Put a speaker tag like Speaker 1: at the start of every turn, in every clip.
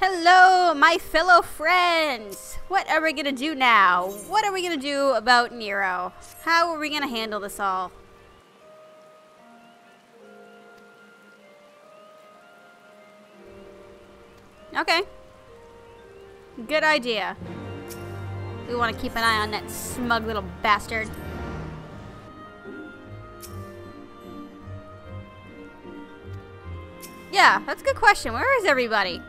Speaker 1: Hello, my fellow friends! What are we gonna do now? What are we gonna do about Nero? How are we gonna handle this all? Okay. Good idea. We want to keep an eye on that smug little bastard. Yeah, that's a good question. Where is everybody?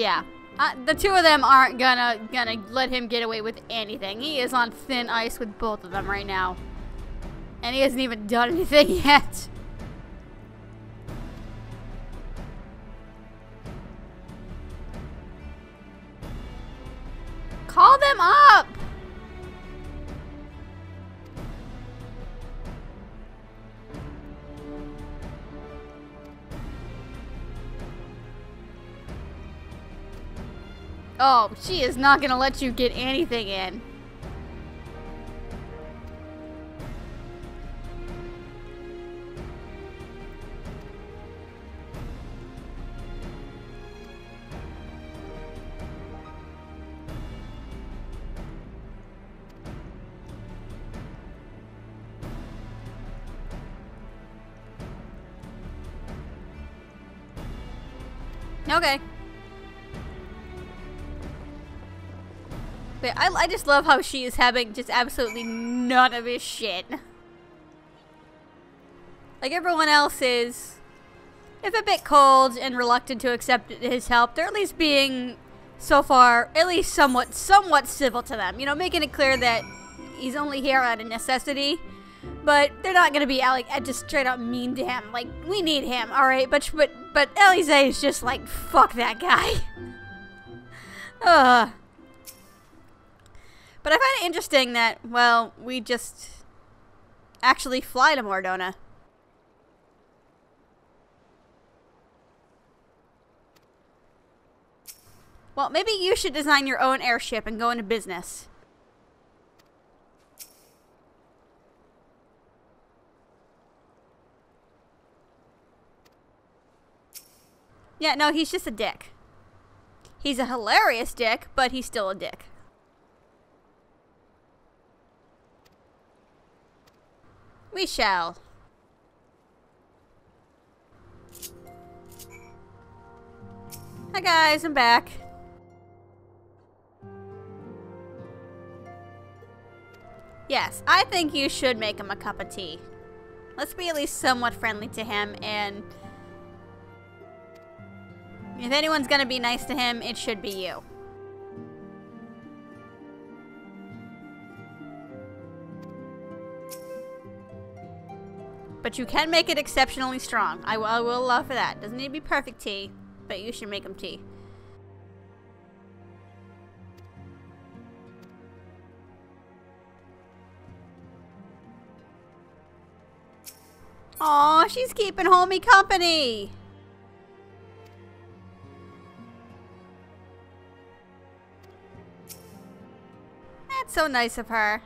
Speaker 1: Yeah. Uh, the two of them aren't gonna gonna let him get away with anything. He is on thin ice with both of them right now. And he hasn't even done anything yet. Call them up! Oh, she is not gonna let you get anything in. I, just love how she is having just absolutely none of his shit. Like everyone else is, if a bit cold and reluctant to accept his help, they're at least being, so far, at least somewhat, somewhat civil to them. You know, making it clear that he's only here out of necessity. But they're not gonna be uh, like uh, just straight up mean to him. Like we need him, all right. But but but Alisaie is just like fuck that guy. Ugh. But I find it interesting that, well, we just actually fly to Mor Dhona. Well, maybe you should design your own airship and go into business. Yeah, no, he's just a dick. He's a hilarious dick, but he's still a dick. We shall. Hi guys, I'm back. Yes, I think you should make him a cup of tea. Let's be at least somewhat friendly to him and... If anyone's gonna be nice to him, it should be you. But you can make it exceptionally strong. I, I will allow for that. Doesn't need to be perfect tea, but you should make them tea. Aw, she's keeping homie company. That's so nice of her.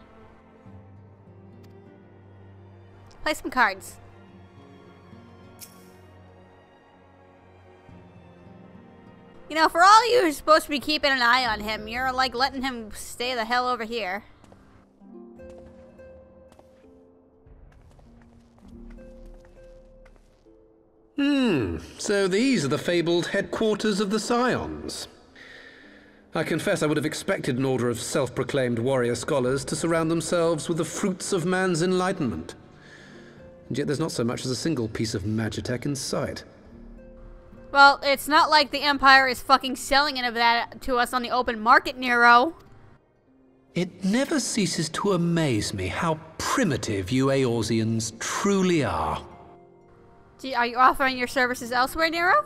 Speaker 1: Play some cards. You know, for all you who's supposed to be keeping an eye on him, you're like letting him stay the hell over here.
Speaker 2: Hmm, so these are the fabled headquarters of the Scions. I confess I would have expected an order of self-proclaimed warrior scholars to surround themselves with the fruits of man's enlightenment. And yet there's not so much as a single piece of Magitech in sight.
Speaker 1: Well, it's not like the Empire is fucking selling any of that to us on the open market, Nero.
Speaker 2: It never ceases to amaze me how primitive you Eorzeans truly are.
Speaker 1: Are you offering your services elsewhere, Nero?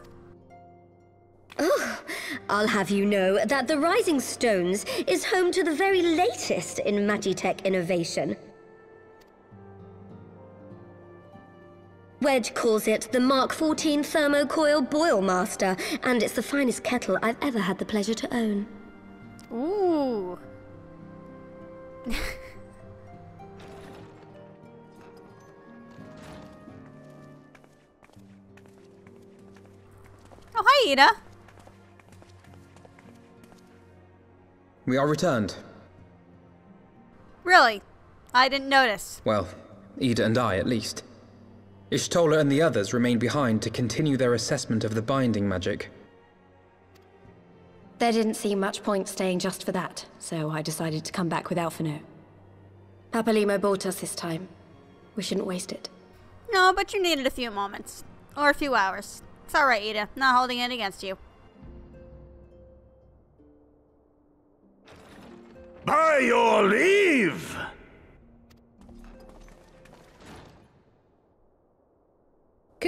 Speaker 3: Oh, I'll have you know that the Rising Stones is home to the very latest in Magitech innovation. Wedge calls it the Mark 14 Thermocoil Boil Master, and it's the finest kettle I've ever had the pleasure to own.
Speaker 1: Ooh. oh, hi, Yda.
Speaker 4: We are returned.
Speaker 1: Really? I didn't notice.
Speaker 4: Well, Ida and I, at least. Y'shtola and the others remained behind to continue their assessment of the binding magic.
Speaker 5: There didn't seem much point staying just for that, so I decided to come back with Alphinaud. Papalymo bought us this time. We shouldn't waste it.
Speaker 1: No, but you needed a few moments. Or a few hours. It's alright, Yda. Not holding it against you.
Speaker 6: By your leave!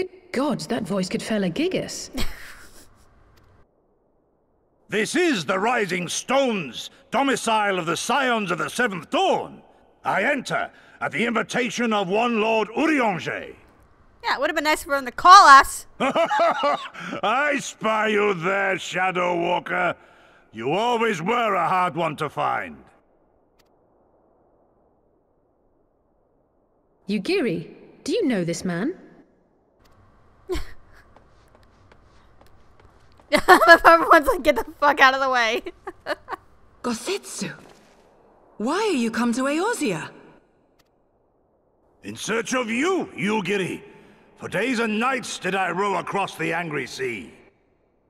Speaker 7: Good gods, that voice could fell a gigas.
Speaker 6: This is the Rising Stones, domicile of the Scions of the Seventh Dawn. I enter at the invitation of one Lord Urianger.
Speaker 1: Yeah, it would have been nice for him to call us.
Speaker 6: I spy you there, Shadow Walker. You always were a hard one to find.
Speaker 7: Yugiri, do you know this man?
Speaker 1: Everyone's like, get the fuck out of the way.
Speaker 8: Gosetsu, why are you come to Eorzea?
Speaker 6: In search of you, Yugiri. For days and nights did I row across the angry sea.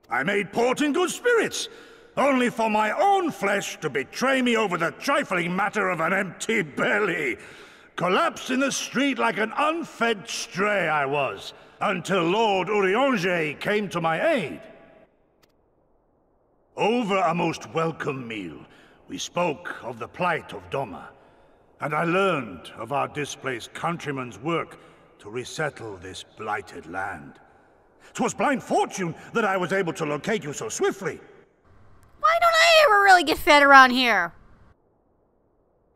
Speaker 6: I made port in good spirits, only for my own flesh to betray me over the trifling matter of an empty belly. Collapsed in the street like an unfed stray I was, until Lord Urianger came to my aid. Over a most welcome meal, we spoke of the plight of Doma, and I learned of our displaced countrymen's work to resettle this blighted land. 'Twas blind fortune that I was able to locate you so swiftly.
Speaker 1: Why don't I ever really get fed around here?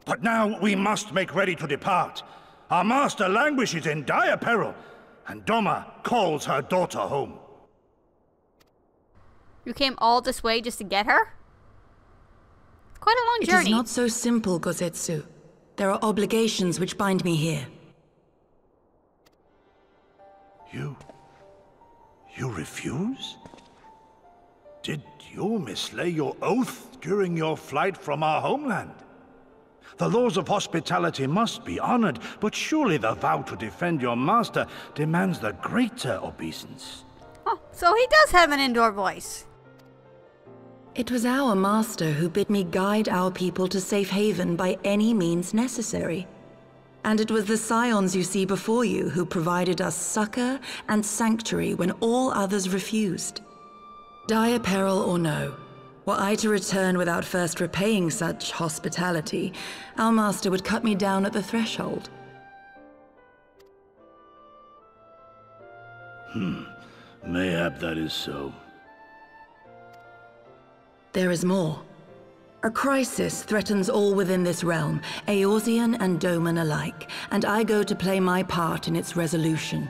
Speaker 6: But now we must make ready to depart. Our master languishes in dire peril, and Doma calls her daughter home.
Speaker 1: You came all this way just to get her? Quite a long
Speaker 8: It is
Speaker 1: journey.
Speaker 8: It is not so simple, Gosetsu. There are obligations which bind me here.
Speaker 6: You. You refuse? Did you mislay your oath during your flight from our homeland? The laws of hospitality must be honored, but surely the vow to defend your master demands the greater obeisance.
Speaker 1: Oh, so he does have an indoor voice.
Speaker 8: It was our master who bid me guide our people to safe haven by any means necessary. And it was the scions you see before you who provided us succor and sanctuary when all others refused. Dire peril or no, were I to return without first repaying such hospitality, our master would cut me down at the threshold.
Speaker 6: Hmm, mayhap that is so.
Speaker 8: There is more. A crisis threatens all within this realm, Eorzean and Doman alike, and I go to play my part in its resolution.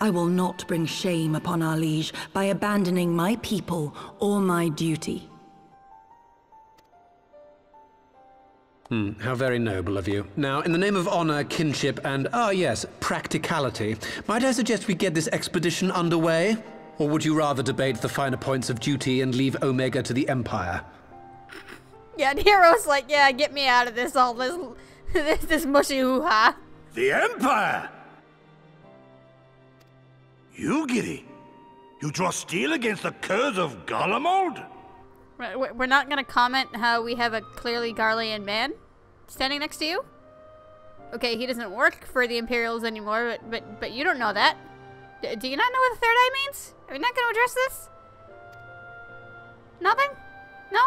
Speaker 8: I will not bring shame upon our liege by abandoning my people or my duty.
Speaker 2: Hmm, how very noble of you. Now, in the name of honor, kinship, and, ah yes, practicality, might I suggest we get this expedition underway? Or would you rather debate the finer points of duty and leave Omega to the Empire?
Speaker 1: Yeah, and Nero's like, yeah, get me out of this, all this, this, this mushy hoo-ha.
Speaker 6: The Empire! You, Giddy? You draw steel against the curse of Garlemald?
Speaker 1: Right, we- We're not gonna comment how we have a clearly Garlean man standing next to you. Okay, he doesn't work for the Imperials anymore, but but, but you don't know that. D- do you not know what the third eye means? Are we not gonna address this? Nothing? No?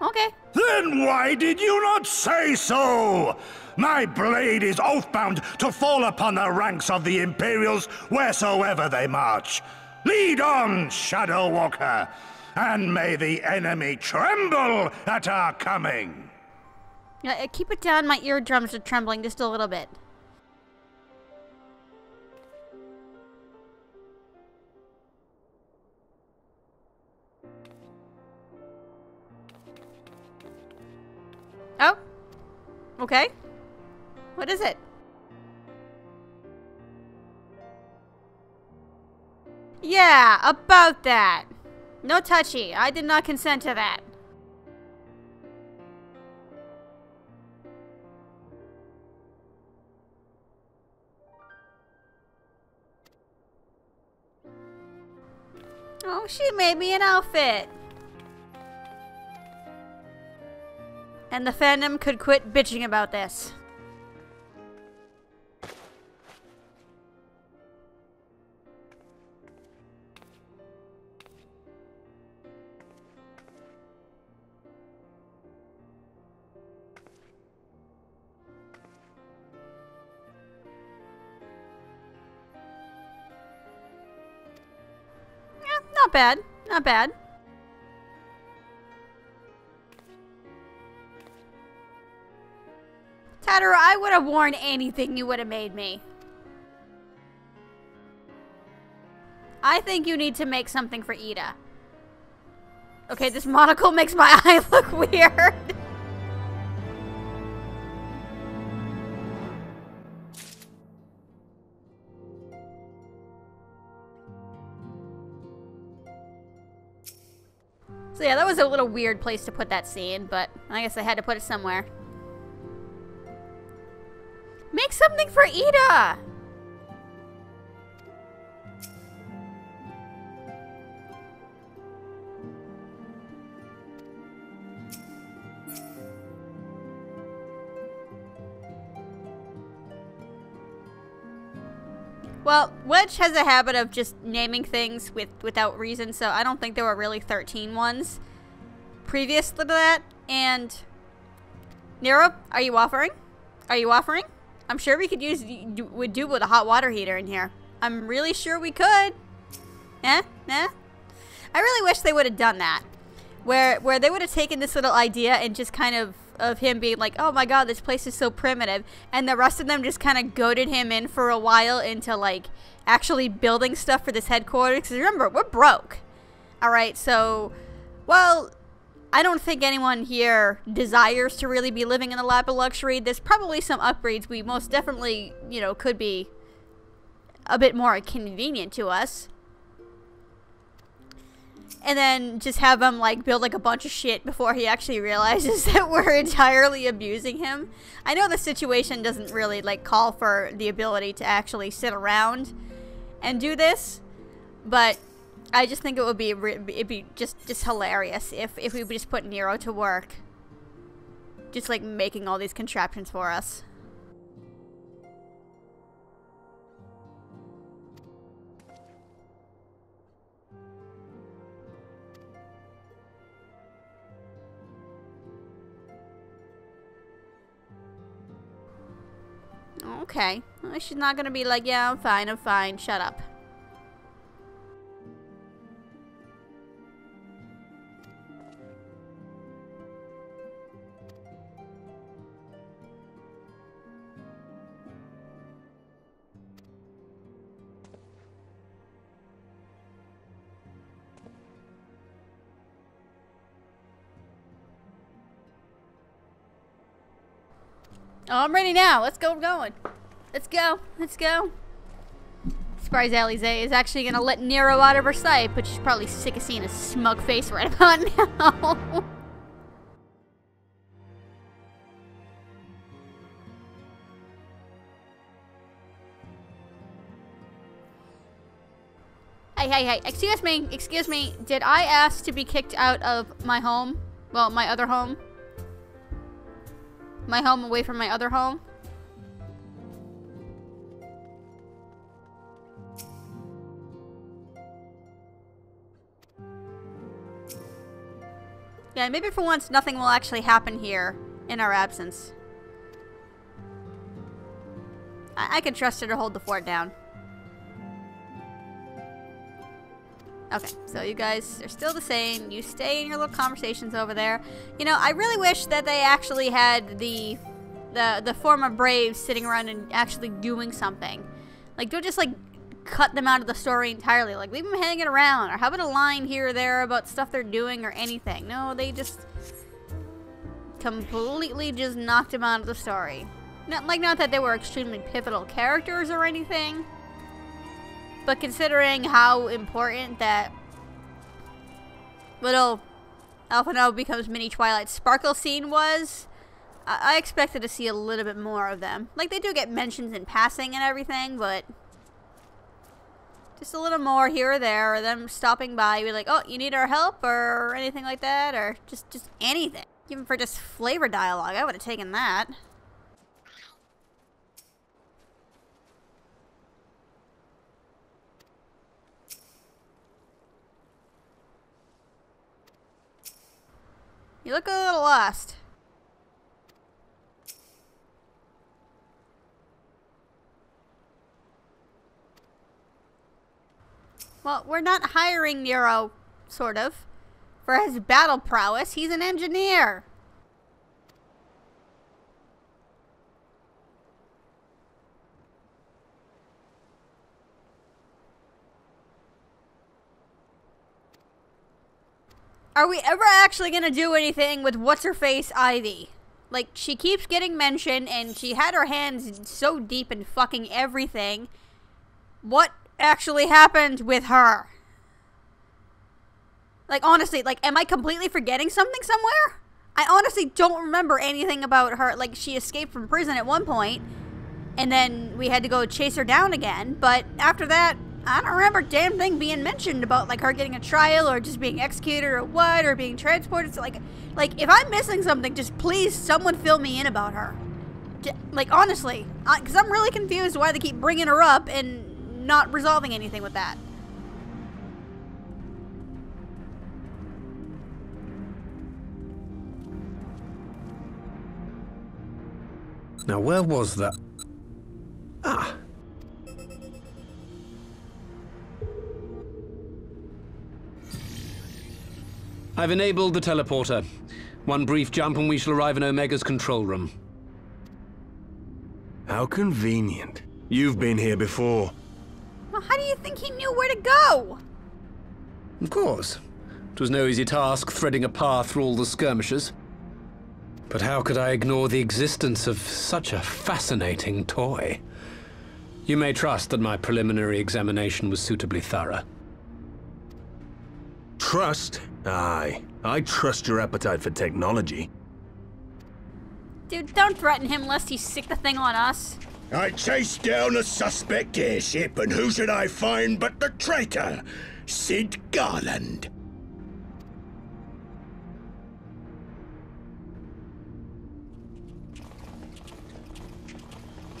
Speaker 1: Okay.
Speaker 6: Then why did you not say so? My blade is oathbound to fall upon the ranks of the Imperials wheresoever they march. Lead on, Shadow Walker, and may the enemy tremble at our coming.
Speaker 1: Uh, uh, keep it down. My eardrums are trembling just a little bit. Okay. What is it? Yeah, about that. No touchy. I did not consent to that. Oh, she made me an outfit. And the fandom could quit bitching about this. Yeah, not bad. Not bad. Have worn anything you would have made me. I think you need to make something for Yda. Okay, this monocle makes my eye look weird. So yeah, that was a little weird place to put that scene, but I guess I had to put it somewhere. Make something for Yda! Well, Wedge has a habit of just naming things with without reason, so I don't think there were really 13 ones previous to that. And Nero, are you offering? Are you offering? I'm sure we could use would do with a hot water heater in here. I'm really sure we could. Eh? Eh? I really wish they would have done that. Where where they would have taken this little idea and just kind of of him being like, "Oh my god, this place is so primitive." And the rest of them just kind of goaded him in for a while into like actually building stuff for this headquarters cuz remember, we're broke. All right, so well, I don't think anyone here desires to really be living in a lap of luxury. There's probably some upgrades we most definitely, you know, could be a bit more convenient to us. And then just have him like build like a bunch of shit before he actually realizes that we're entirely abusing him. I know the situation doesn't really like call for the ability to actually sit around and do this, but I just think it would be it'd be just just hilarious if if we just put Nero to work, just like making all these contraptions for us. Okay. She's not gonna be like, yeah, I'm fine, I'm fine, shut up. I'm ready now. Let's go I'm going. Let's go. Let's go. Surprise Alisaie is actually going to let Nero out of her sight, but she's probably sick of seeing his smug face right about now. hey, hey, hey. Excuse me. Excuse me. Did I ask to be kicked out of my home? Well, my other home? My home away from my other home. Yeah, maybe for once nothing will actually happen here in our absence. I, I can trust her to hold the fort down. Okay, so you guys are still the same. You stay in your little conversations over there. You know, I really wish that they actually had the the the former Braves sitting around and actually doing something. Like, don't just like cut them out of the story entirely. Like, leave them hanging around, or how about a line here or there about stuff they're doing or anything. No, they just completely just knocked him out of the story. Not like not that they were extremely pivotal characters or anything, but considering how important that little Alphinaud becomes mini Twilight Sparkle scene was, I-, I expected to see a little bit more of them. Like they do get mentions in passing and everything, but just a little more here or there, or them stopping by, be like, "Oh, you need our help," or anything like that, or just just anything. Even for just flavor dialogue, I would have taken that. You look a little lost. Well, we're not hiring Nero, sort of, for his battle prowess. He's an engineer. Are we ever actually gonna do anything with what's her face Ivy? Like she keeps getting mentioned and she had her hands so deep in fucking everything. What actually happened with her? Like honestly, like am I completely forgetting something somewhere? I honestly don't remember anything about her. Like she escaped from prison at one point and then we had to go chase her down again, but after that I don't remember damn thing being mentioned about like her getting a trial or just being executed or what or being transported. So like, like if I'm missing something, just please someone fill me in about her. Like honestly, because I'm really confused why they keep bringing her up and not resolving anything with that.
Speaker 2: Now, where was that? Ah, I've enabled the teleporter. One brief jump and we shall arrive in Omega's control room.
Speaker 9: How convenient. You've been here before.
Speaker 1: Well, how do you think he knew where to go?
Speaker 2: Of course. It was no easy task threading a path through all the skirmishes. But how could I ignore the existence of such a fascinating toy? You may trust that my preliminary examination was suitably thorough.
Speaker 9: Trust? Aye. I trust your appetite for technology.
Speaker 1: Dude, don't threaten him lest he sick the thing on us.
Speaker 6: I chased down a suspect airship, and who should I find but the traitor, Cid Garlond.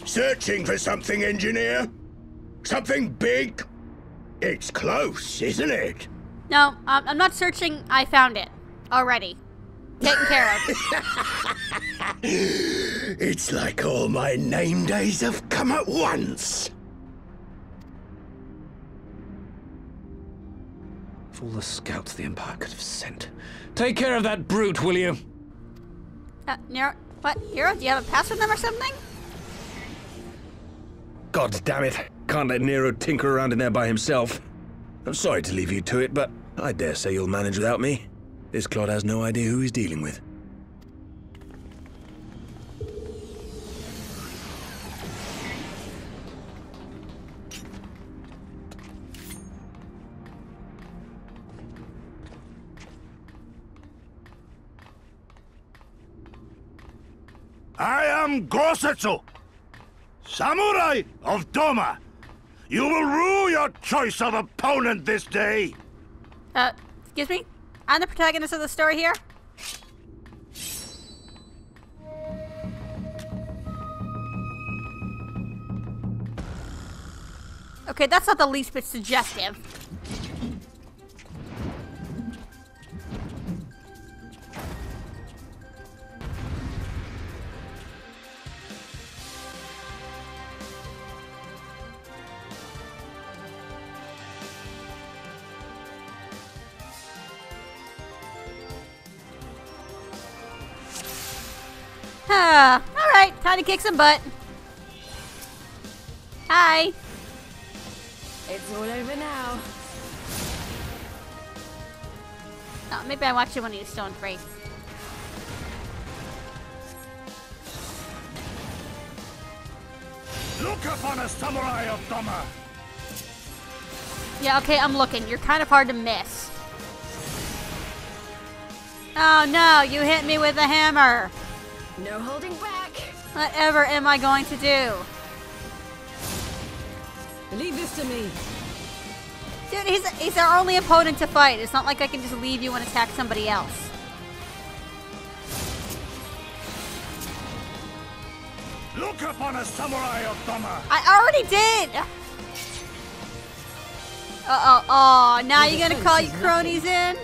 Speaker 6: Searching for something, engineer? Something big? It's close, isn't it?
Speaker 1: No, um, I'm not searching. I found it already. Taken care of.
Speaker 6: it's like all my name days have come at once.
Speaker 2: Of all the scouts the Empire could have sent. Take care of that brute, will you?
Speaker 1: Uh, Nero, what? Nero, do you have a pass with them or something?
Speaker 9: God damn it. Can't let Nero tinker around in there by himself. I'm sorry to leave you to it, but I dare say you'll manage without me. This clod has no idea who he's dealing with.
Speaker 6: I am Gosetsu, Samurai of Doma. You will rue your choice of opponent this day.
Speaker 1: Uh, excuse me? I'm the protagonist of the story here? Okay, that's not the least bit suggestive. trying to kick some butt. Hi.
Speaker 5: It's all over now.
Speaker 1: Oh, maybe I watch it when he's stone free.
Speaker 6: Look upon a samurai of Doma.
Speaker 1: Yeah, okay, I'm looking. You're kind of hard to miss. Oh no, you hit me with a hammer.
Speaker 3: No holding back.
Speaker 1: Whatever am I going to do?
Speaker 7: Leave this to me.
Speaker 1: Dude, he's, he's our only opponent to fight. It's not like I can just leave you and attack somebody else.
Speaker 6: Look upon a samurai of Doma!
Speaker 1: I already did! Uh-oh, oh, now you're gonna call your cronies in?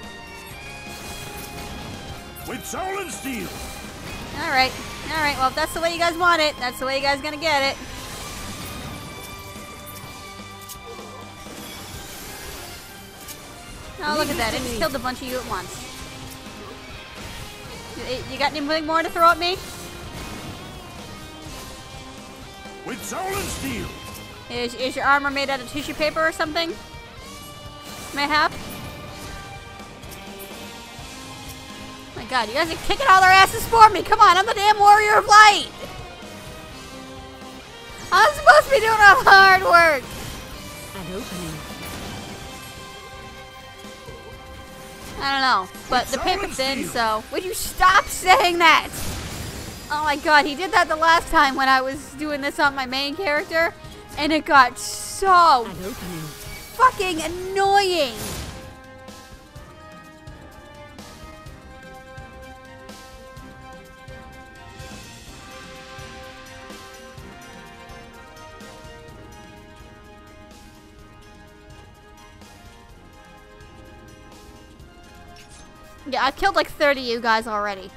Speaker 6: With soul and steel!
Speaker 1: Alright, alright, well if that's the way you guys want it, that's the way you guys gonna get it. Oh, look at that, it just killed a bunch of you at once. You, eh, you got anything more to throw at me?
Speaker 6: With soul and steel!
Speaker 1: Is, is your armor made out of tissue paper or something? Mayhap? My god, you guys are kicking all their asses for me! Come on, I'm the damn warrior of light! I'm supposed to be doing all the hard work!
Speaker 7: An opening.
Speaker 1: I don't know, but the paper's thin, so would you stop saying that? Oh my god, he did that the last time when I was doing this on my main character, and it got so fucking annoying. Yeah, I've killed like 30 of you guys already.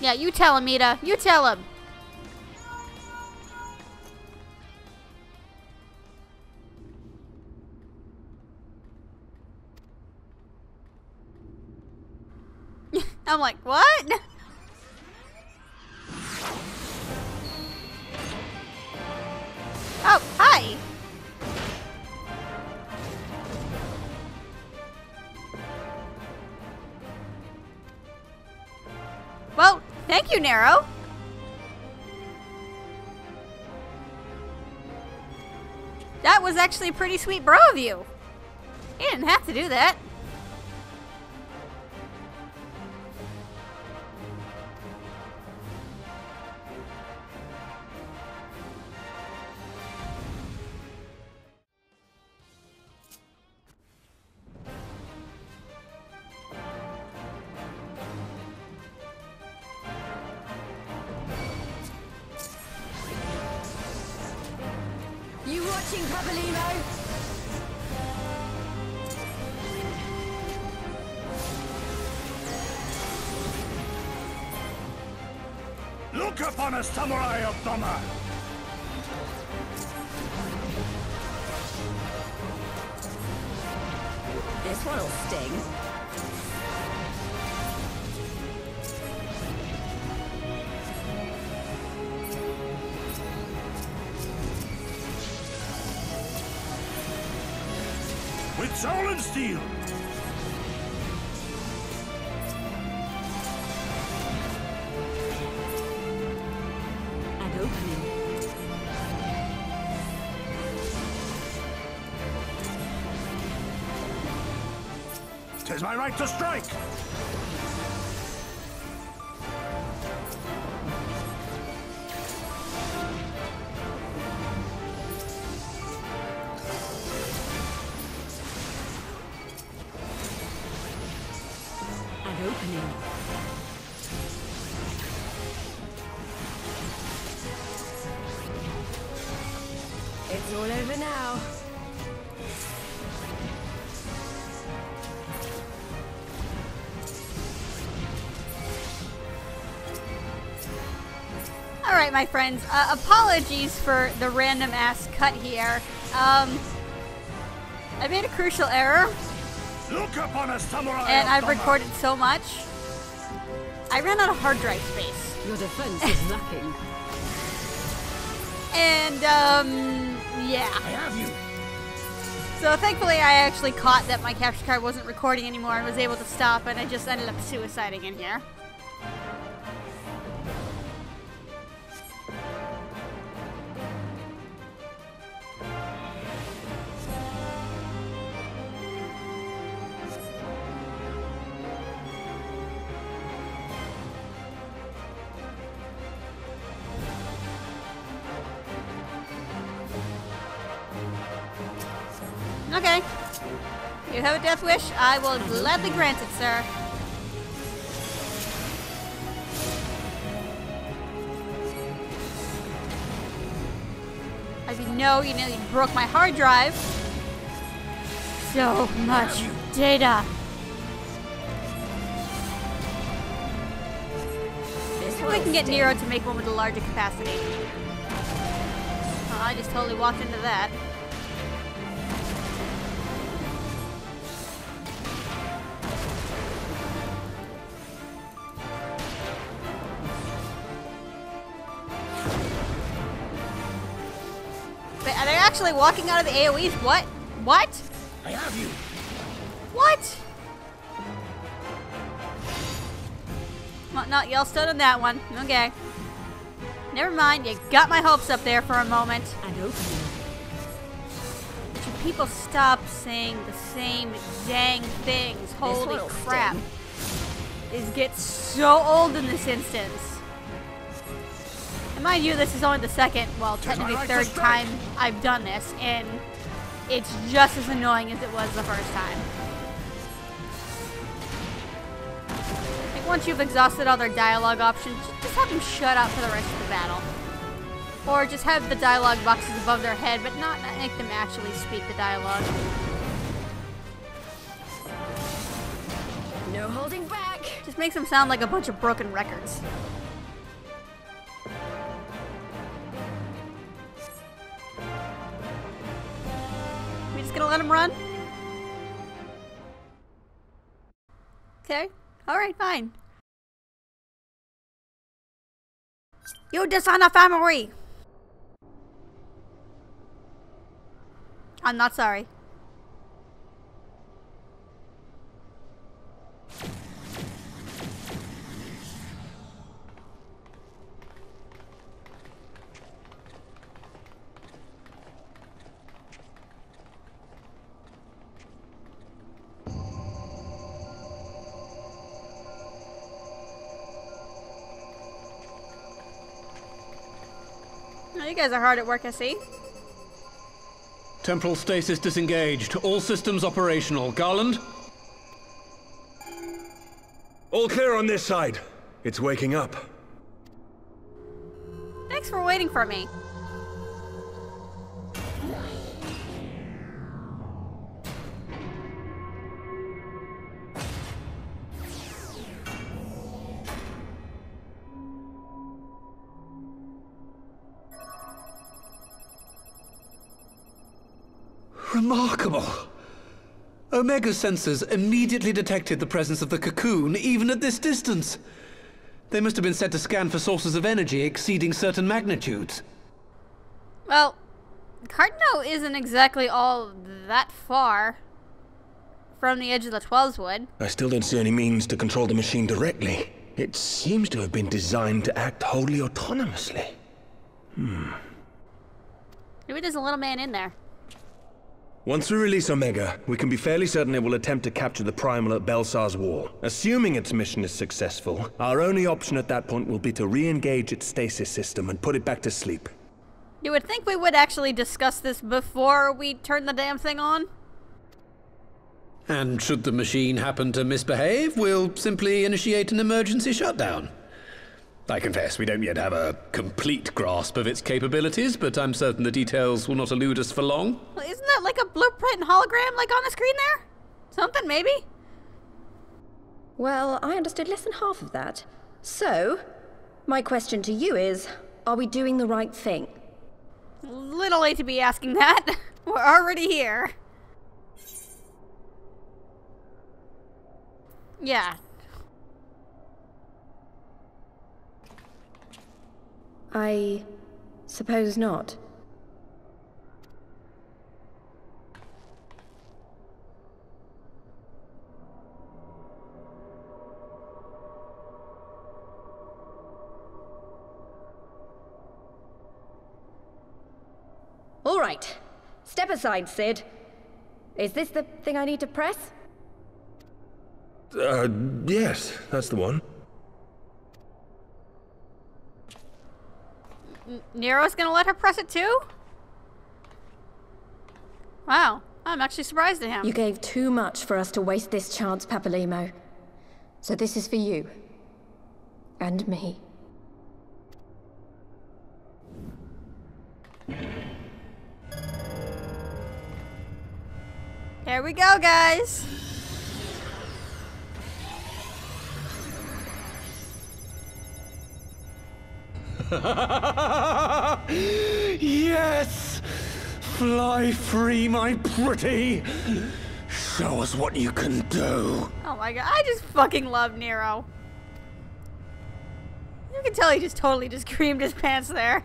Speaker 1: Yeah, you tell him, Mita. You tell him. I'm like, what? Oh, hi. Well, thank you, Nero. That was actually a pretty sweet bro of you. You didn't have to do that.
Speaker 6: Samurai Tis my right to strike!
Speaker 1: My friends. Uh, apologies for the random ass cut here. Um, I made a crucial error,
Speaker 6: Look upon a samurai
Speaker 1: and I've recorded so much. I ran out of hard drive space,
Speaker 7: Your defense is lacking.
Speaker 1: and um, yeah.
Speaker 6: I have you!
Speaker 1: So thankfully, I actually caught that my capture card wasn't recording anymore and was able to stop, and I just ended up suiciding in here. Have a death wish? I will gladly grant it, sir. As you know, you nearly broke my hard drive. So much data. we can get Nero to make one with a larger capacity. Oh, I just totally walked into that. Walking out of the AoEs? What? What?
Speaker 6: I have you.
Speaker 1: What? Well, not Yellowstone on that one. Okay. Never mind, you got my hopes up there for a moment.
Speaker 3: And opening.
Speaker 1: Would you people stop saying the same dang things? Holy
Speaker 3: will
Speaker 1: crap. It gets so old in this instance. And mind you, this is only the second, well, technically
Speaker 6: right
Speaker 1: third time I've done this, and it's just as annoying as it was the first time. Like, once you've exhausted all their dialogue options, just have them shut up for the rest of the battle. Or just have the dialogue boxes above their head, but not make them actually speak the dialogue.
Speaker 3: No holding back.
Speaker 1: Just makes them sound like a bunch of broken records. Gonna let him run? Okay. Alright, fine. You dishonor family! I'm not sorry. Guys are hard at work, I see.
Speaker 2: Temporal stasis disengaged. All systems operational. Garlond?
Speaker 9: All clear on this side. It's waking up.
Speaker 1: Thanks for waiting for me.
Speaker 2: Omega sensors immediately detected the presence of the cocoon, even at this distance. They must have been set to scan for sources of energy exceeding certain magnitudes.
Speaker 1: Well, Cardinal isn't exactly all that far from the edge of the Twelveswood.
Speaker 9: I still don't see any means to control the machine directly. It seems to have been designed to act wholly autonomously. Hmm.
Speaker 1: Maybe there's a little man in there.
Speaker 9: Once we release Omega, we can be fairly certain it will attempt to capture the Primal at Baelsar's Wall. Assuming its mission is successful, our only option at that point will be to re-engage its stasis system and put it back to sleep.
Speaker 1: You would think we would actually discuss this before we turn the damn thing on?
Speaker 2: And should the machine happen to misbehave, we'll simply initiate an emergency shutdown. I confess we don't yet have a complete grasp of its capabilities, but I'm certain the details will not elude us for long.
Speaker 1: Well, isn't that like a blueprint and hologram like on the screen there? Something, maybe?
Speaker 3: Well, I understood less than half of that. So, my question to you is are we doing the right thing?
Speaker 1: Little late to be asking that. We're already here. Yeah.
Speaker 3: I suppose not. All right. Step aside, Cid. Is this the thing I need to press?
Speaker 9: Uh, yes, that's the one.
Speaker 1: Nero's gonna let her press it too? Wow. I'm actually surprised at him.
Speaker 5: You gave too much for us to waste this chance, Papalymo. So this is for you. And me.
Speaker 1: Here we go, guys.
Speaker 9: Yes! Fly free, my pretty! Show us what you can do.
Speaker 1: Oh my god, I just fucking love Nero. You can tell he just totally just creamed his pants there.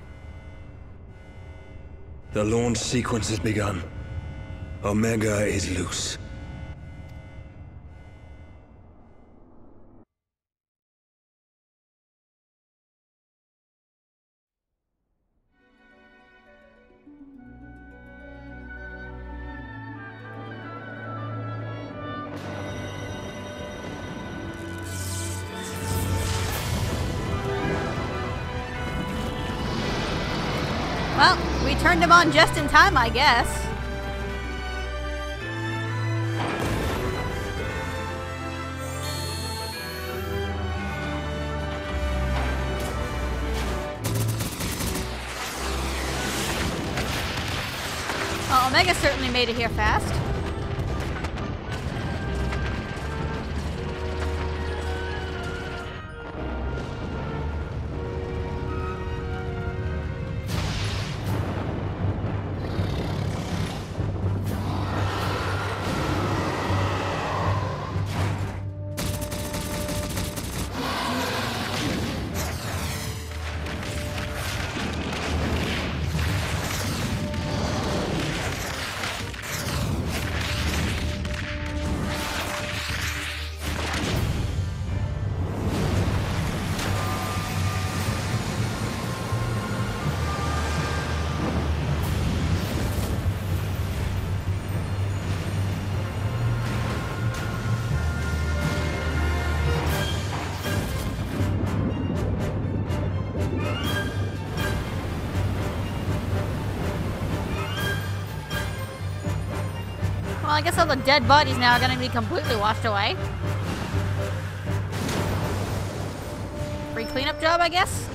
Speaker 9: The launch sequence has begun. Omega is loose.
Speaker 1: Him on just in time, I guess. Well, Omega certainly made it here fast. I guess all the dead bodies now are gonna be completely washed away. Free cleanup job, I guess?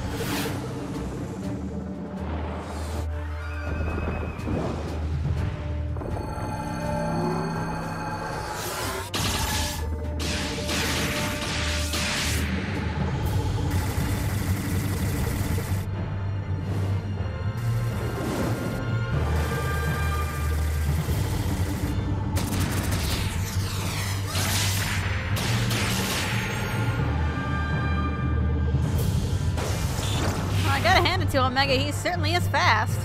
Speaker 1: To Omega, he certainly is fast.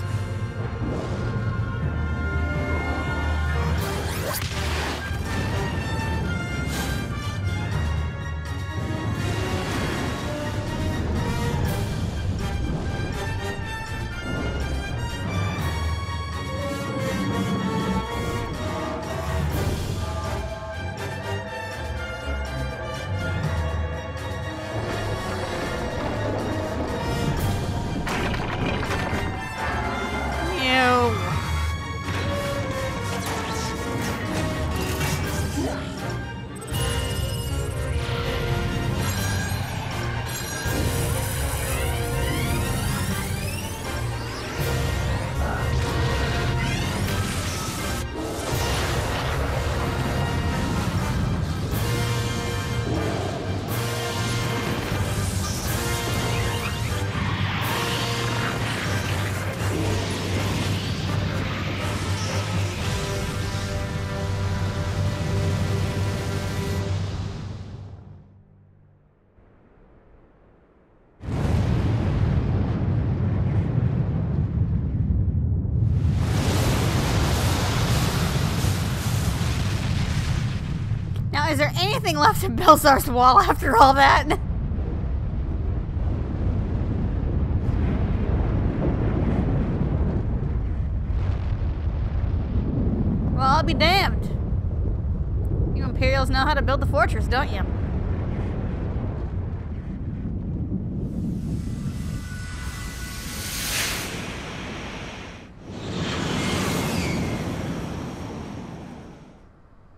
Speaker 1: Anything left in Baelsar's wall after all that? Well, I'll be damned. You Imperials know how to build the fortress, don't you?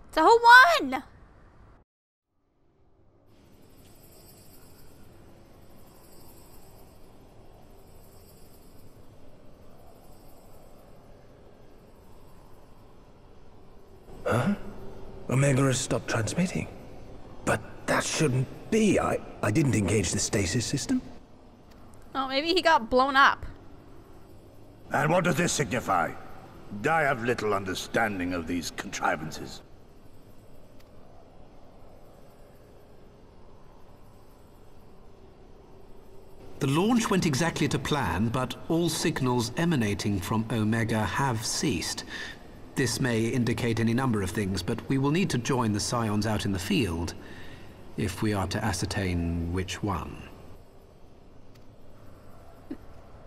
Speaker 1: It's a whole one!
Speaker 9: Huh? Omega stopped transmitting. But that shouldn't be. I, I didn't engage the stasis system.
Speaker 1: Oh, maybe he got blown up.
Speaker 6: And what does this signify? I have little understanding of these contrivances.
Speaker 2: The launch went exactly to plan, but all signals emanating from Omega have ceased. This may indicate any number of things, but we will need to join the Scions out in the field if we are to ascertain which one.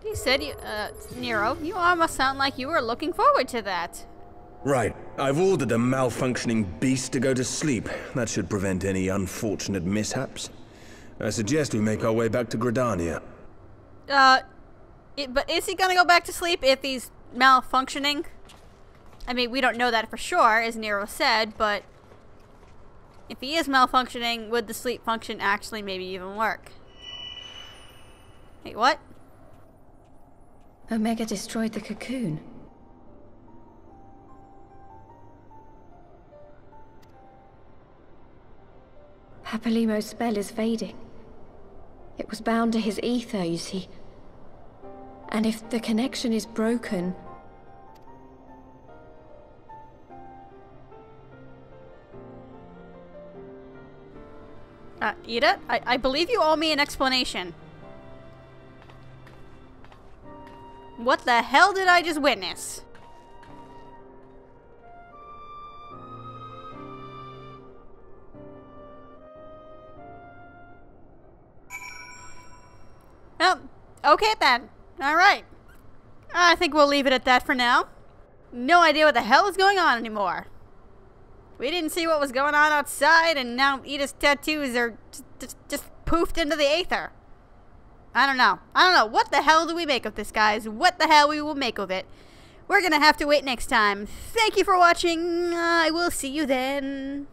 Speaker 1: You said, you, uh, Nero, you almost sound like you were looking forward to that.
Speaker 9: Right. I've ordered a malfunctioning beast to go to sleep. That should prevent any unfortunate mishaps. I suggest we make our way back to Gridania.
Speaker 1: Uh, it, but is he gonna go back to sleep if he's malfunctioning? I mean, we don't know that for sure, as Nero said, but if he is malfunctioning, would the sleep function actually maybe even work? Wait, what?
Speaker 5: Omega destroyed the cocoon. Papalymo's spell is fading. It was bound to his ether, you see. And if the connection is broken...
Speaker 1: Yda, I, I believe you owe me an explanation. What the hell did I just witness? Oh, okay then. Alright. I think we'll leave it at that for now. No idea what the hell is going on anymore. We didn't see what was going on outside, and now Yda's tattoos are just, just, poofed into the aether. I don't know. I don't know. What the hell do we make of this, guys? What the hell we will make of it? We're gonna have to wait next time. Thank you for watching. I will see you then.